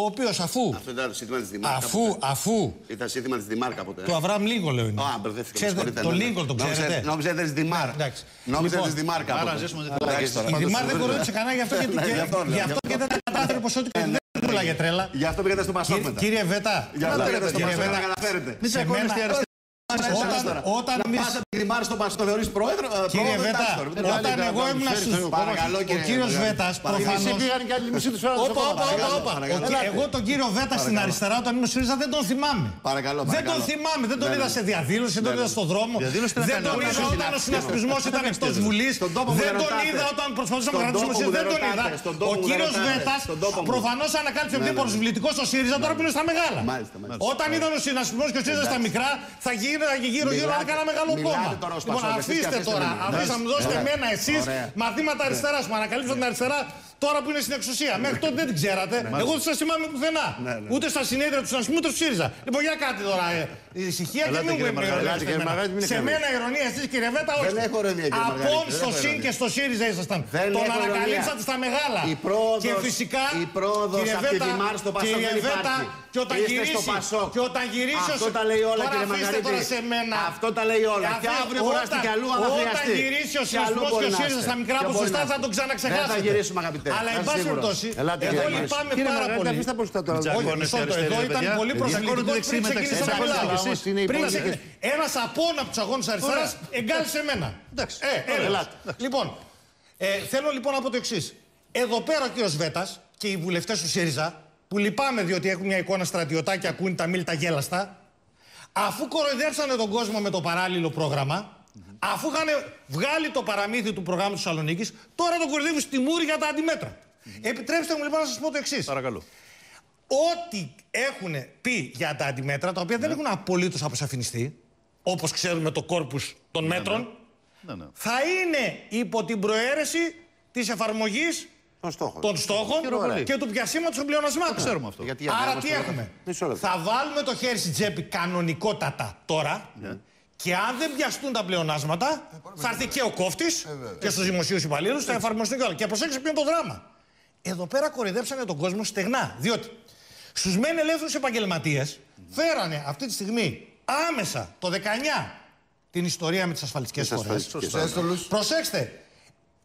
ο οποίος αφού. Αυτό ήταν το σύνθημα της Δημάρκα. Αφού, αφού. Ήταν σύνθημα της Δημάρκα ποτέ. Το Αβραάμ Λίγκολ λέω είναι. Α, μπερδεύτηκα. Ξέρετε, με συγχωρείτε, το ναι. Λίγκολ το Νόμιζα- ξέρετε. Νόμιζα ήταν της Δημάρ. Εντάξει. Νόμιζα Λοιπόν, τη Δημάρκα. άρα ποτέ. ζήσουμε τη Εντάξει, τώρα, Η πάντως, Δημάρ δεν συγχωρείτε. κορώτησε κανένα γι' αυτό και, Ναι, και- γι' αυτό λέω, γι' γι' αυτό και δεν τα κατάφερε ποσότητα και δεν πουλάγε τρέλα. Γι' αυτό πήγατε στο Πασόκ Κύριε- μετά. Κύριε Βέτα, Γι' αυτό πήγατε στο κύριε Πασόκ να Βέτα, καταφέρετε. Μην σε τσακώνεστε μένα- οι αριστεροί. Όταν, όταν Να εμείς πας από τη Δημάρ στο Πασόκ, το θεωρείς πρόεδρο. ε, Κύριε πρόεδρο, Βέτα, εντάξει, τώρα, μην το όταν κάνετε, εγώ να ήμουν κάνεις, στους... φέρεις, Παρακαλώ Ο κύριε κύριος Βέτα. Βέτας Παρακαλώ. Εσύ προφανώς... πήγαν και άλλοι μισή τους ώρα. Όπα, όπα, όπα, όπα. παρακαλώ. Ο κυ- Εγώ τον κύριο Βέτα στην αριστερά όταν ήμουν ΣΥΡΙΖΑ δεν τον θυμάμαι. Παρακαλώ, Δεν τον παρακαλώ. θυμάμαι, δεν τον Ναι, είδα ναι. σε διαδήλωση, δεν τον είδα στον δρόμο. Διαδήλωση τι να Δεν κάνει, τον όταν είδα ο όταν ο συνασπισμός ήταν εκτός Βουλής. Στον τόπο μου Δεν δεν τον ρωτάτε. είδα όταν προσπαθούσαμε να Στον κρατήσουμε τόπο ΣΥΡΙΖΑ. μου Δεν δεν τον είδα. ρωτάτε. Στον τόπο Ο μου δεν κύριος ρωτάτε. Βέτας Στον τόπο μου. προφανώς ανακάλυψε ότι είναι ναι, ναι. προσβλητικό στο ΣΥΡΙΖΑ τώρα που είναι στα μεγάλα. Μάλιστα, μάλιστα. Όταν ήταν ο συνασπισμός και ο ΣΥΡΙΖΑ στα μικρά, θα γίνει γύρω-γύρω να Μιλάτε- κάνει ένα μεγάλο μιλάτε κόμμα. τώρα ως Λοιπόν, Πασόκ, εσείς και αφήστε αφήστε τώρα, με. αφήστε να μου δώσετε Ωραία. εμένα εσείς Ωραία. μαθήματα αριστεράς που ανακαλύψατε την αριστερά τώρα που είναι στην εξουσία. Μέχρι τότε δεν την ξέρατε. Εγώ δεν σας θυμάμαι πουθενά. Ναι, ναι. Ούτε στα συνέδρια του συνασπισμού ούτε του ΣΥΡΙΖΑ. Λοιπόν, για κάτι τώρα. Ε, η ησυχία και Ελάτε, μην μου κύριε Μαργαρίτη. Ελάτε, κύριε Μαργαρίτη, μην Σε είναι μένα ηρωνία εσείς κύριε Βέτα, όχι. Δεν έχω ηρωνία, κύριε Από Μαργαρίτη, δεν στο έχω ΣΥΝ ηρωνία. και στο ΣΥΡΙΖΑ ήσασταν. Δεν Τον έχω ηρωνία. ανακαλύψατε στα μεγάλα. Η πρόοδος- Και φυσικά. η πρόοδος κύριε από τη Βέτα, Δημάρ στο Πασόκ κύριε δεν Βέτα, υπάρχει. Και όταν Είστε στο γυρίσει. Πασόκ. Και όταν γυρίσει. ο Αυτό Συ- τα λέει όλα, Τώρα κύριε αφήστε Μαργαρίτη. τώρα σε μένα. Αυτό τα λέει όλα. Και Αφήστε- αύριο μπορεί να είστε όταν- κι αλλού, άμα Όταν χρειαστεί. γυρίσει ο Και αλλού συνασπισμό μπορεί και ο να ΣΥΡΙΖΑ είστε. στα μικρά Και μπορεί ποσοστά να θα τον είστε. ξαναξεχάσετε. Δεν θα γυρίσουμε, αγαπητέ. Αλλά Να εν είστε πάση σίγουρος. περιπτώσει, Ελάτε, εδώ κύριε Μαργαρίτη. λυπάμαι Κύριε πάρα Μαργαρίτη, πολύ. αφήστε τα ποσοστά τώρα. Όχι, Τσακώνεστε μισό λεπτό. αριστεροί, Εδώ ήταν παιδιά. πολύ Διακόπτω προσβλητικό τη πριν δεξί μεταξύ ξεκινήσω να σας. μιλάω. Εσείς είναι οι Πριν υπόλοιποι. ξεκινήσω. Ένας απόν από τους αγώνες αριστεράς εγκάλισε εμένα. Εντάξει. Ε, Ωραία, έλα. ελάτε. Λοιπόν, ε, θέλω λοιπόν να πω το εξής. Εδώ πέρα ο κύριος Βέτας και οι βουλευτές του ΣΥΡΙΖΑ, που λυπάμαι διότι έχουν μια εικόνα στρατιωτά και ακούν τα μίλτα γέλαστα, αφού κοροϊδέψανε τον κόσμο με το παράλληλο πρόγραμμα, αφού είχαν βγάλει το παραμύθι του προγράμματος Θεσσαλονίκης, τώρα τον κοροϊδεύουν στη μούρη για τα αντιμέτρα. Επιτρέψτε μου λοιπόν να σας πω το εξής. Παρακαλώ. Ό,τι έχουν πει για τα αντιμέτρα, τα οποία δεν έχουν απολύτως αποσαφινιστεί, όπως ξέρουμε το κόρπους των μέτρων, Ναι, ναι. θα είναι υπό την προαίρεση της εφαρμογής Των στόχων. των στόχων Χειροπολί. και του πιασίματος των πλεονασμάτων. ξέρουμε αυτό. Γιατί για Άρα να τι είμαστε- έχουμε. Μισό λεπτό. Θα βάλουμε το χέρι στην τσέπη κανονικότατα τώρα και αν δεν πιαστούν τα πλεονάσματα θα έρθει και ο κόφτης και στους δημοσίους υπαλλήλους θα εφαρμοστούν και όλα. Και προσέξτε ποιο είναι το δράμα. Εδώ πέρα κορυδέψανε τον κόσμο στεγνά. Διότι στους μεν ελεύθερους επαγγελματίες φέρανε αυτή τη στιγμή άμεσα το 19 την ιστορία με τις ασφαλιστικές Τις φορές. ασφαλιστικές. Έστολους. Προσέξτε.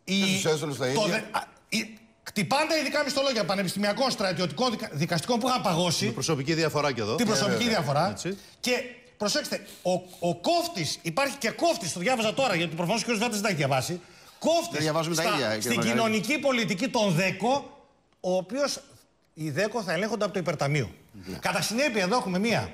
Η... Και στους έστωλους τα το ίδια. δε- α, η- Κτυπάνε τα ειδικά μισθολόγια πανεπιστημιακών, στρατιωτικών, δικα- δικαστικών που είχαν παγώσει. Προσωπική διαφορά και εδώ. Την προσωπική βέβαια. διαφορά. Έτσι. Και προσέξτε, ο, ο κόφτης, υπάρχει και κόφτης, το διάβαζα τώρα γιατί προφανώς ο κ. Βέτα δεν τα έχει διαβάσει. Κόφτης Δεν διαβάζουμε τα ίδια, κύριε στην Μαργαρίτη. κοινωνική πολιτική των ΔΕΚΟ, ο οποίος οι ΔΕΚΟ θα ελέγχονται από το υπερταμείο. Ναι. Κατά συνέπεια, εδώ έχουμε μία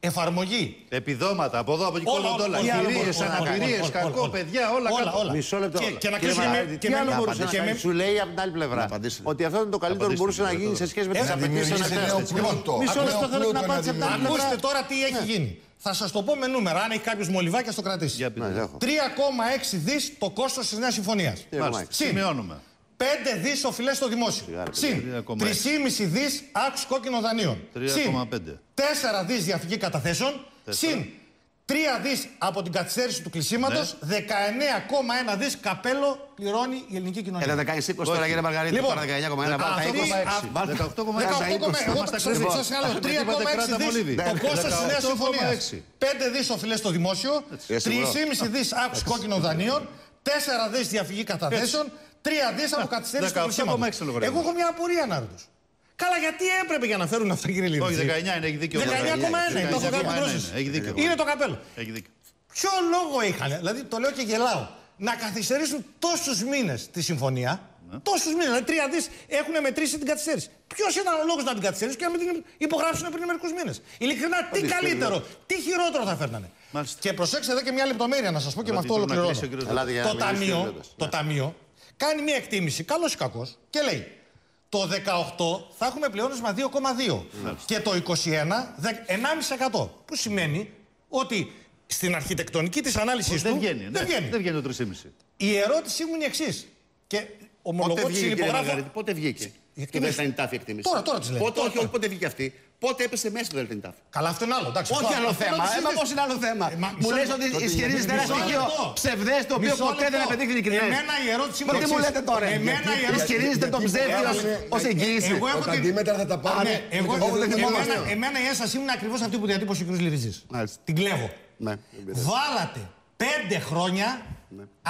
εφαρμογή Επιδόματα από εδώ, από εκεί Όλα, κόλλονται όλα. όλα, όλα, Κυρίες, όλα, όλα, αναπηρίες, όλα, όλα, κακό, όλα. παιδιά, όλα Όλα, κάτω. όλα. Μισό λεπτό. Και- και να Κύριε κλείσω και με- Μαργαρίτη, και τι με- άλλο να μπορούσε να απαντήσω. κάνει; Και με- Σου λέει από την άλλη πλευρά. απαντήσετε. Ότι αυτό είναι το καλύτερο που Απαντήστε, μπορούσε να κύριε γίνει σε σχέση με τι Να απαιτήσει των δημιουργήσει νέο εκθέσεων. πλούτο. Μισό Νέο λεπτό θέλω πλούτο να να απάντησε από την άλλη δημιουργήσει. Ακούστε πλευρά. τώρα τι έχει γίνει. Θα σας το πω με νούμερα, αν έχει κάποιος μολυβάκι, το κρατήσει. Για πείτε. Ναι, έχω. 3,6 δις το κόστος της νέας συμφωνίας. Μάλιστα. Συν. Σημειώνουμε. 5 δις οφειλές στο δημόσιο. Σιγάρα, Συν 3,6. 3,5 δις άξιο κόκκινων δανείων. 3,5. 4 δις διαφυγή καταθέσεων. Τέσσερα. Συν 3 δις από την καθυστέρηση του κλεισίματος. Ναι. 19,1 δις καπέλο πληρώνει η ελληνική κοινωνία. Έλα να κάνει 20 τώρα κύριε Μαργαρίτη. Λοιπόν, Τώρα 19,1. Βάλτε τα 20. 18,6. Βάλτε- 18,6. 18,6. Εγώ Είμαστε σας- ακριβείς. σας λέω, Γιατί 3,6 κράτα δις μολύβι. το κόστος της νέας 18,6. συμφωνίας. 5 δις οφειλές στο δημόσιο, 3,5 δις άκουση κόκκινων δανείων, 4 δις διαφυγή καταθέσεων, 3 δις από καθυστέρηση του 18,6 κλεισίματος. λογαριασμό. Εγώ έχω μια απορία να ρωτήσω. Καλά, γιατί έπρεπε για να φέρουν αυτά, κύριε Λίβη. Όχι, 19 είναι, έχει δίκιο. 19,1 είναι, το έχω κάνει 19,1 πρόσθεση. είναι, Έχει δίκιο. Είναι το καπέλο. Έχει δίκιο. Ποιο λόγο είχαν, δηλαδή το λέω και γελάω, να καθυστερήσουν τόσους μήνες τη συμφωνία. Ναι. Τόσους μήνες, δηλαδή τρία δις έχουν μετρήσει την καθυστέρηση. Ποιος ήταν ο λόγος να την καθυστερήσουν και να μην την υπογράψουν πριν μερικούς μήνες; Ειλικρινά, τι καλύτερο, τι χειρότερο θα φέρνανε; Μάλιστα. Και προσέξτε εδώ και μια λεπτομέρεια να σας πω και με Δηλαδή, αυτό πρέπει να ολοκληρώνω. κλείσει ο κύριος Ελάτε για να Το μιλήσει ο ταμείο, Βέτας. το Ναι. ταμείο κάνει μια εκτίμηση, καλός ή κακός, και λέει το 18 θα έχουμε πλεόνασμα 2,2 και το 21 δε- 1,5%. Που σημαίνει ότι στην αρχιτεκτονική της ανάλυσης του Δεν βγαίνει. ναι. δεν βγαίνει. Δεν βγαίνει το 3,5. Η ερώτησή μου είναι η εξής. Και ομολογώ Πότε ότι βγήκε κύριε συνυπογράφω. Μαργαρίτη, πότε βγήκε; Η Και δεν εκτίμηση. ήταν η τάφη εκτίμηση. Τώρα, τώρα τις λέω. Πότε, Τώρα, όχι, όχι, τώρα. πότε βγήκε αυτή; Πότε έπεσε μέσα το ΔΕΛΤΑ Καλά, αυτό είναι άλλο. Εντάξει, Όχι αυτό- άλλο αυτό θέμα. το Ε, μα συζητήσουμε. πώς είναι άλλο θέμα. Ε, μα Μου μισό λες λεπτό. ότι Τότε ισχυρίζεται ένα Μισό στοιχείο λεπτό. ψευδές το οποίο Μισό ποτέ δεν λεπτό. απαιτείται ειλικρινέ. Εμένα η ερώτηση Μα μου τι είναι μου εξής. λέτε τώρα; Εμένα η ερώτηση. Ισχυρίζεται το γιατί ψεύτη είναι- ω εγγύηση. Εγώ έχω Τα την- αντίμετρα θα τα Α, πάρουμε. ναι, εγώ, με το δεν δημόσιο. θυμόμαστε. εμένα, εμένα η ένστασή μου είναι ακριβώς αυτή που διατύπωσε ο κ. Λυριζή. Μάλιστα. Την κλέβω. Ναι. Βάλατε πέντε χρόνια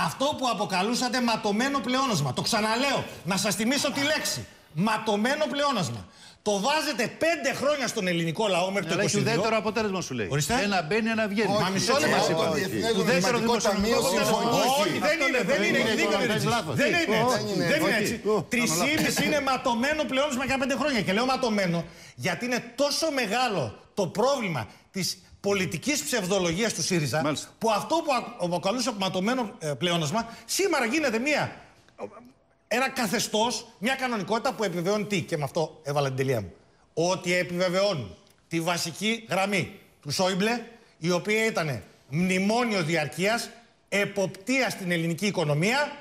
αυτό που αποκαλούσατε ματωμένο πλεόνασμα. Το ξαναλέω, να σας θυμίσω τη λέξη. Ματωμένο πλεόνασμα. Το βάζετε πέντε χρόνια στον ελληνικό λαό μέχρι το Αλλά έχει 22. ουδέτερο αποτέλεσμα σου λέει. Ορίστε. Ένα μπαίνει, ένα βγαίνει. Μα μισό Έτσι λεπτό. μας Το είπαν. Διεθνές Ουδέτερο Νομισματικό Ταμείο δημοσιονομικό συμφωνεί. Όχι, δεν είναι, δεν είναι, είναι, δεν είναι, είναι, παίζει λάθος. δεν είναι έτσι. είναι, Δεν είναι όχι. έτσι. Ω, Τρισήμιση είναι ματωμένο πλεόνασμα για πέντε χρόνια. Και λέω ματωμένο γιατί είναι τόσο μεγάλο το πρόβλημα της πολιτικής ψευδολογίας του ΣΥΡΙΖΑ Μάλιστα. που αυτό που α- αποκαλούσε ματωμένο ε, πλεόνασμα σήμερα γίνεται μία. Ένα καθεστώς, μια κανονικότητα που επιβεβαιώνει τι, και με αυτό έβαλα την τελεία μου. Ότι επιβεβαιώνει τη βασική γραμμή του Σόιμπλε, η οποία ήταν μνημόνιο διαρκείας, εποπτεία στην ελληνική οικονομία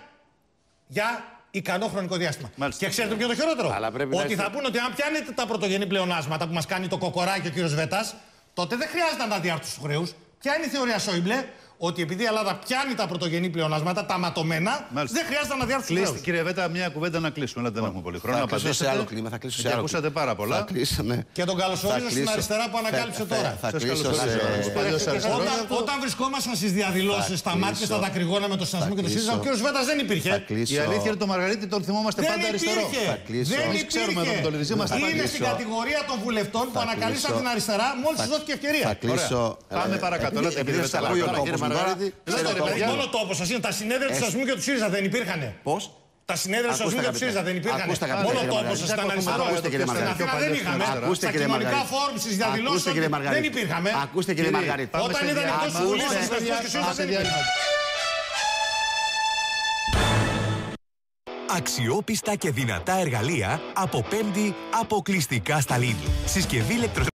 για ικανό χρονικό διάστημα. Μάλιστα. Και ξέρετε ποιο είναι το χειρότερο; Αλλά πρέπει να ότι είστε- θα πούνε ότι αν πιάνετε τα πρωτογενή πλεονάσματα που μας κάνει το κοκοράκι ο κύριος Βέτας, τότε δεν χρειάζεται να διάρθρωση του χρέους. Ποια είναι η θεωρία Σόιμπλε, ότι επειδή η Ελλάδα πιάνει τα πρωτογενή πλεονάσματα, τα ματωμένα, Μάλιστα. δεν χρειάζεται να διάρθρωση του Κλείστε, χρέου. κύριε Βέτα, μια κουβέντα να κλείσουμε. Αλλά δεν έχουμε πολύ χρόνο. Θα Να κλείσω σε απαντήσετε. άλλο κλίμα. Θα κλείσω σε Γιατί άλλο ακούσατε κλίμα. πάρα πολλά. Θα κλείσω, ναι. Και τον καλωσορίζω Θα στην κλείσω- αριστερά που ανακάλυψε θα- τώρα. Θα Σας κλείσω καλωσορίζω. σε... Στους παλιούς αριστερούς. Όταν, όταν βρισκόμασταν στις διαδηλώσεις στα κλείσω. μάτια, στα δακρυγόνα με το συνασμό και το κλείσω. ΣΥΡΙΖΑ, ο κ. Βέτας δεν υπήρχε. Θα κλείσω. Η αλήθεια είναι το Μαργαρίτη τον θυμόμαστε Δεν πάντα αριστερό. υπήρχε. Θα κλείσω. Δεν Εμείς ξέρουμε εδώ με το Λυδισή μας τα Είναι πάντα. στην κατηγορία των βουλευτών που Θα ανακαλύψαν κλείσω. την αριστερά μόλις τους δόθηκε ευκαιρία. Θα κλείσω... Πάμε ε, παρακάτω. επειδή- Λέτε, Επειδή κύριε σας ακούει ο Βεταλάκη. τόπος Κύριε μου τώρα, Μαργαρίτη, ξέρω Λέτε, το ρε, παιδί, παιδιά. μόνο τόπο σας είναι. Τα συνέδρια τους Σασμού και τους ΣΥΡΙΖΑ δεν υπήρχαν. Πώς; Τα συνέδρια τους Ακούστε, Σασμού και τους αγαπητέ. ΣΥΡΙΖα δεν υπήρχαν. Ακούστε, αγαπητέ Μόνο κύριε τόπο Μαργαρίτη. σας ήταν αριστερό. Ακούστε, κύριε Στην Μαργαρίτη. Αθήνα δεν είχαμε. Ακούστε, Στα κύριε κοινωνικά Μαργαρίτη. φόρουμ στις Ακούστε, διαδηλώσεις κύριε Μαργαρίτη. δεν υπήρχαμε. Ακούστε, κύριε Κύριε, Μαργαρίτη. πάμε Όταν σε ήταν δια- εκτό τη Βουλή, Ακούστε, ο Σασμού και ο ΣΥΡΙΖΑ πάμε σε δεν υπήρχαν. διάλειμμα. Αξιόπιστα και δυνατά εργαλεία από πέμπτη αποκλειστικά στα Lidl. Συσκευή ηλεκτρο...